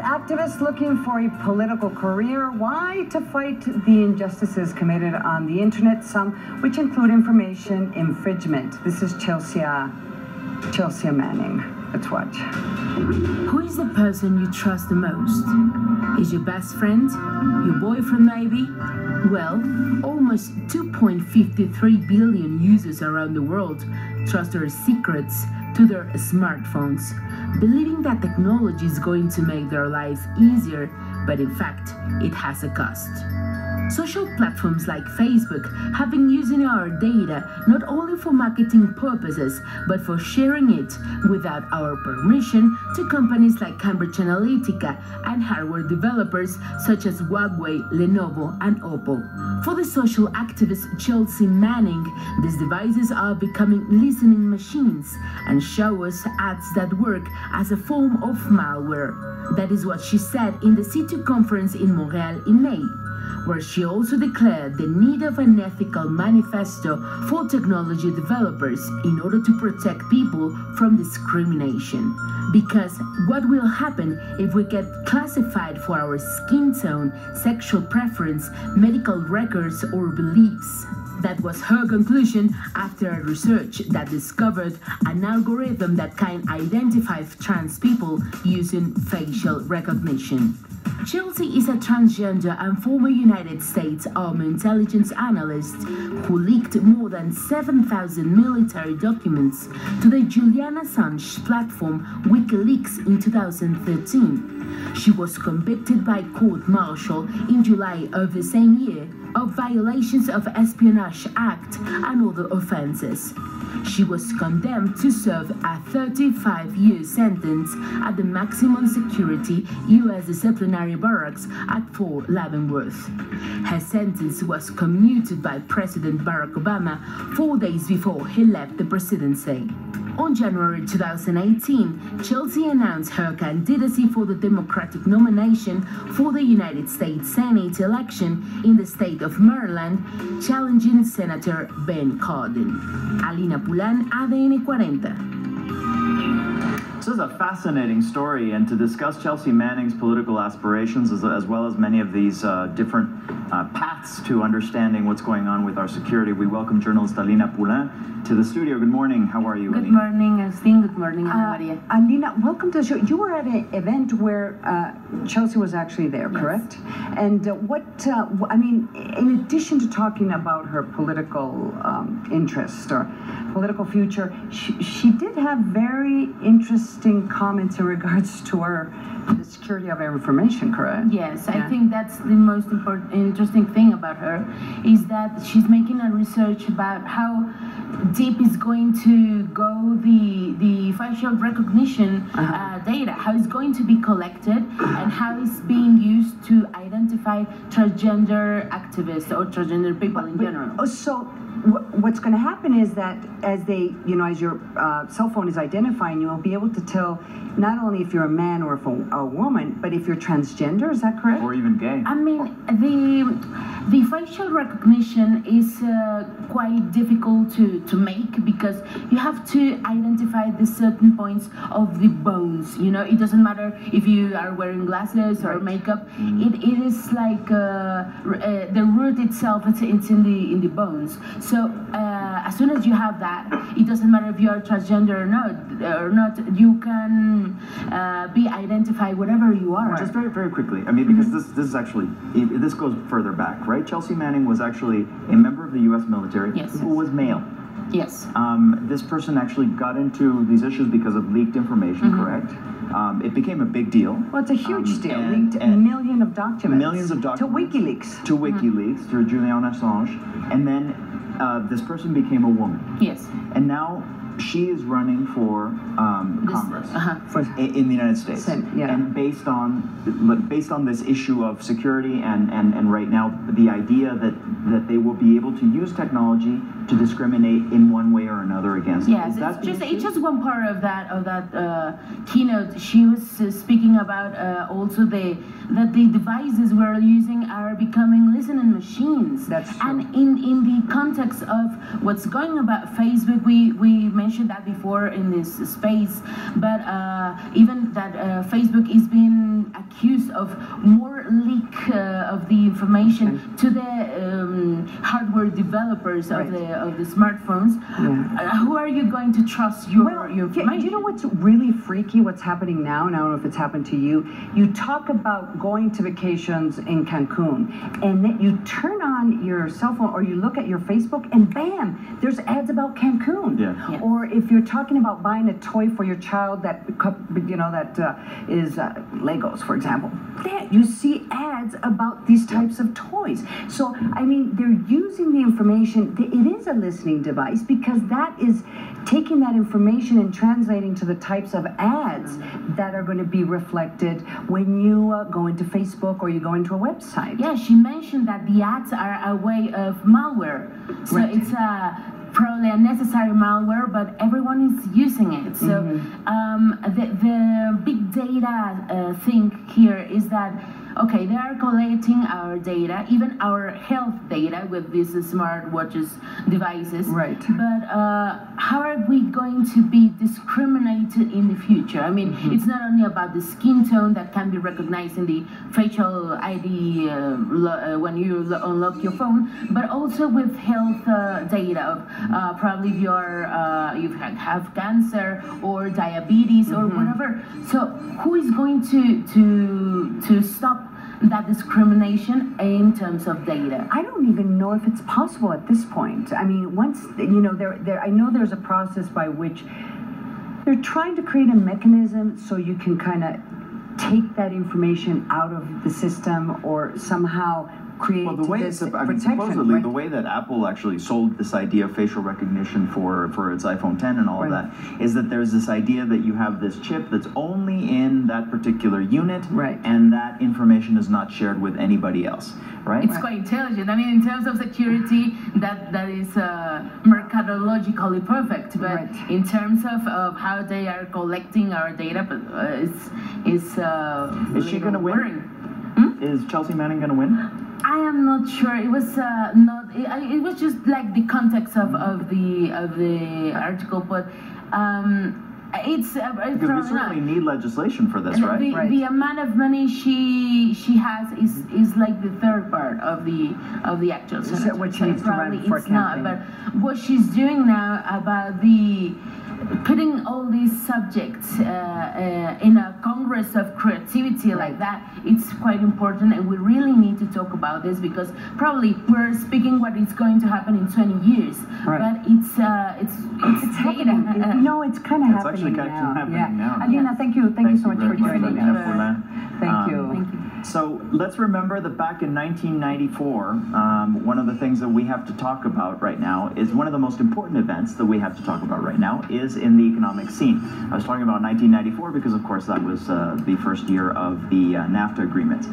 activist looking for a political career. Why? To fight the injustices committed on the internet, some which include information infringement. This is Chelsea, Chelsea Manning. Let's watch. Who is the person you trust the most? Is your best friend? Your boyfriend, maybe? Well, almost 2.53 billion users around the world trust their secrets to their smartphones, believing that technology is going to make their lives easier, but in fact, it has a cost. Social platforms like Facebook have been using our data not only for marketing purposes, but for sharing it without our permission to companies like Cambridge Analytica and hardware developers such as Huawei, Lenovo, and Oppo. For the social activist Chelsea Manning, these devices are becoming listening machines and show us ads that work as a form of malware. That is what she said in the C2 conference in Montreal in May where she also declared the need of an ethical manifesto for technology developers in order to protect people from discrimination. Because what will happen if we get classified for our skin tone, sexual preference, medical records, or beliefs? That was her conclusion after a research that discovered an algorithm that can identify trans people using facial recognition. Chelsea is a transgender and former United States Army intelligence analyst who leaked more than 7,000 military documents to the Julian Assange platform WikiLeaks in 2013. She was convicted by court martial in July of the same year of violations of Espionage Act and other offenses. She was condemned to serve a 35-year sentence at the maximum security U.S. disciplinary barracks at Fort Leavenworth. Her sentence was commuted by President Barack Obama four days before he left the presidency. On January 2018, Chelsea announced her candidacy for the Democratic nomination for the United States Senate election in the state of Maryland, challenging Senator Ben Cardin. Alina Poulain, ADN 40. This is a fascinating story, and to discuss Chelsea Manning's political aspirations, as, as well as many of these uh, different uh, paths to understanding what's going on with our security, we welcome journalist Alina Poulain to the studio. Good morning. How are you, Good Alina? morning, Agustin. Good morning, Uh, Maria. Alina, welcome to the show. You were at an event where uh, Chelsea was actually there, Yes. correct? And uh, what, uh, I mean, in addition to talking about her political um, interest or political future, she, she did have very interesting comments in regards to our the security of our information, correct? Yes, Yeah. I think that's the most important, interesting thing about her is that she's making a research about how deep is going to go the the facial recognition uh, data, how it's going to be collected, and how it's being used to identify transgender activists or transgender people in But- general. oh, So what's going to happen is that as they, you know, as your uh, cell phone is identifying you, will be able to tell not only if you're a man or if a, a woman, but if you're transgender. Is that correct? Or even gay? I mean, the the facial recognition is uh, quite difficult to, to make because you have to identify the certain points of the bones. You know, it doesn't matter if you are wearing glasses or makeup. It, it is like uh, uh, the root itself. It's, it's in the in the bones. So uh, as soon as you have that, it doesn't matter if you are transgender or not. Or not, you can uh, be identified whatever you are. Just very, very quickly. I mean, because this this is actually this goes further back, right? Chelsea Manning was actually a member of the U.S. military Yes. who was male. Yes. Um, this person actually got into these issues because of leaked information, correct? Um, it became a big deal. Well, it's a huge Um, deal. and- Leaked a million of documents. Millions of documents. To WikiLeaks. To WikiLeaks, through Julian Assange. And then uh, this person became a woman. Yes. And now she is running for um, This- Congress. uh-huh. For, i- in the United States. Sen- yeah. And based on based on this issue of security and, and, and right now the idea that, that they will be able to use technology to discriminate in one way or another against Yes, it's just it's just one part of that of that uh, keynote. She was uh, speaking about uh, also the that the devices we're using are becoming listening machines. That's true. And in in the context of what's going about Facebook, we we mentioned that before in this space, but uh, even that uh, Facebook is being accused of more leak uh, of the information to the um, hardware developers Right. of the of the smartphones. Yeah. Uh, who are you going to trust your Well, your do, do information? you know what's really freaky? What's happening now? And I don't know if it's happened to you. You talk about going to vacations in Cancun, and then you turn on your cell phone or you look at your Facebook, and bam, there's ads about Cancun. Yeah. Yeah. Or if you're talking about buying a toy for your child that you know that uh, is uh, Legos, for example, there you see ads about these types of toys. So I mean, they're using the information. It is a listening device because that is taking that information and translating to the types of ads that are going to be reflected when you uh, go into Facebook or you go into a website. Yeah, she mentioned that the ads are a way of malware. So Right. it's a probably a necessary malware, but everyone is using it. So Mm-hmm. um, the, the big data uh, thing here is that okay, they are collecting our data, even our health data with these smart watches devices. Right. But uh, how are we going to be discriminated in the future? I mean, Mm-hmm. it's not only about the skin tone that can be recognized in the facial ID uh, lo- uh, when you lo- unlock your phone, but also with health uh, data of uh, probably if you're uh, you have cancer or diabetes or Mm-hmm. whatever. So who is going to to to stop that discrimination in terms of data? I don't even know if it's possible at this point. I mean, once you know, there, there. I know there's a process by which they're trying to create a mechanism so you can kind of take that information out of the system or somehow create Well, the way this it's, I mean, protection. supposedly right? the way that Apple actually sold this idea of facial recognition for for its iPhone 10 and all Right. of that is that there's this idea that you have this chip that's only in that particular unit, Right. and that information is not shared with anybody else, right? It's quite intelligent. I mean, in terms of security, that that is uh, mercadologically perfect. But Right. in terms of, of how they are collecting our data, but uh, it's it's uh, Is she gonna win? worrying. Is Chelsea Manning going to win? I am not sure. It was uh, not. It, it was just like the context of, of the of the article, but um, it's, uh, it's Because we certainly need legislation for this, right? the, Right. the amount of money she she has is is like the third part of the of the actual Is that what she So needs to run probably for it's not. campaign? But what she's doing now about the putting all these subjects uh, uh, in a congress of creativity like that, it's quite important, and we really need to talk about this because probably we're speaking what is going to happen in 20 years, Right. but it's uh, it's it's, It's data. happening. You know, it's kind of It's happening actually now. happening yeah. now. Alina, thank you. Thank, you so much for joining us. Poulain. Thank Um, you. Thank you. So let's remember that back in 1994, um, one of the things that we have to talk about right now is one of the most important events that we have to talk about right now is in the economic scene. I was talking about 1994 because, of course, that was uh, the first year of the uh, NAFTA agreement.